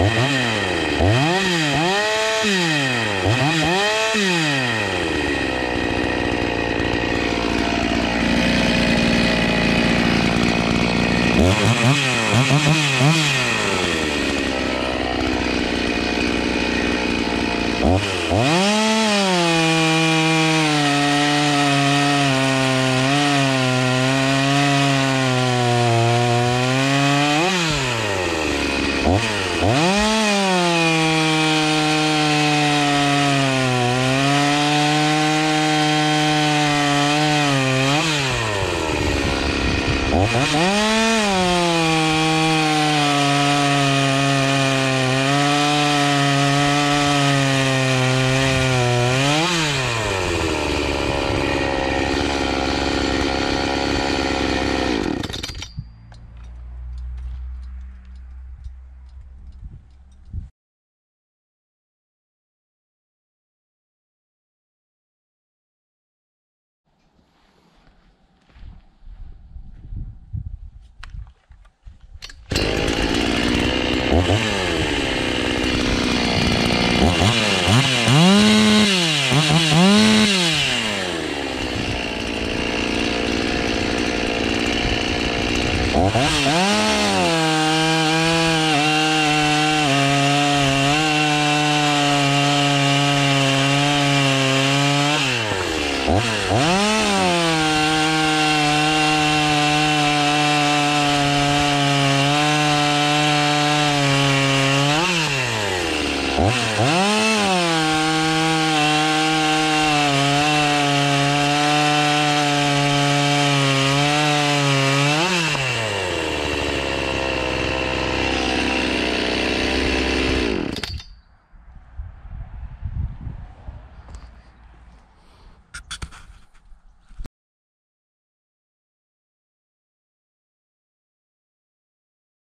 Mm-hmm. Música Oh,